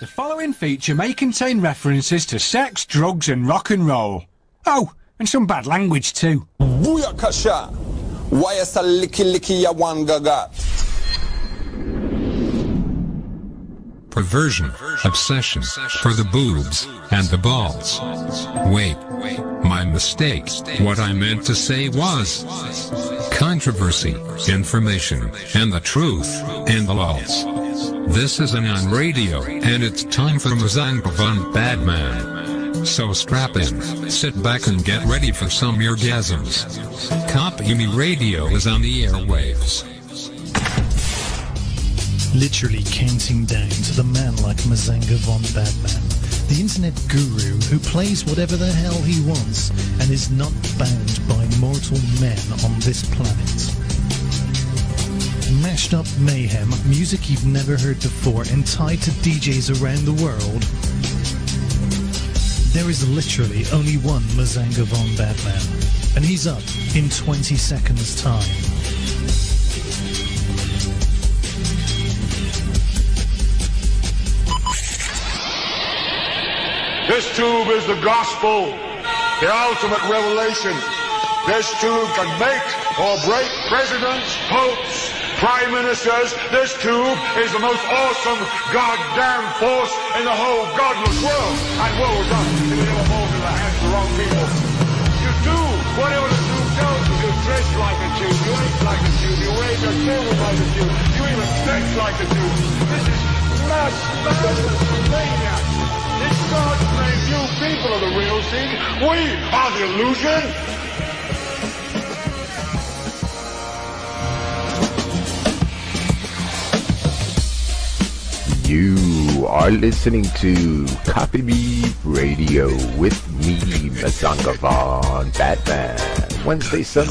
The following feature may contain references to sex, drugs, and rock and roll. Oh, and some bad language too. Booyakasha! Why is a licky licky ya one gaga? Perversion, obsession, for the boobs, and the balls. Wait, my mistake. What I meant to say was controversy, information, and the truth, and the lulls. This is an on radio, and it's time for Mazanga von Badman. So strap in, sit back and get ready for some orgasms. Me Radio is on the airwaves. literally counting down to the man like Mazanga von Badman, the internet guru who plays whatever the hell he wants and is not bound by mortal men on this planet. Mashed up mayhem, music you've never heard before and tied to DJs around the world. There is literally only one Mazanga von Badman, and he's up in 20 seconds time. This tube is the gospel, the ultimate revelation. This tube can make or break presidents, popes, prime ministers. This tube is the most awesome goddamn force in the whole godless world. And woe is us if it ever falls in the hands of the wrong people. You do whatever the tube tells you. You dress like a tube, you eat like a tube, you raise your children like a tube, you even sex like a tube. This is mass mania. It's God's name. You people are the real thing. We are the illusion. You are listening to Kopimi Radio with me, Mazanga Von Badman. Wednesday, Sunday.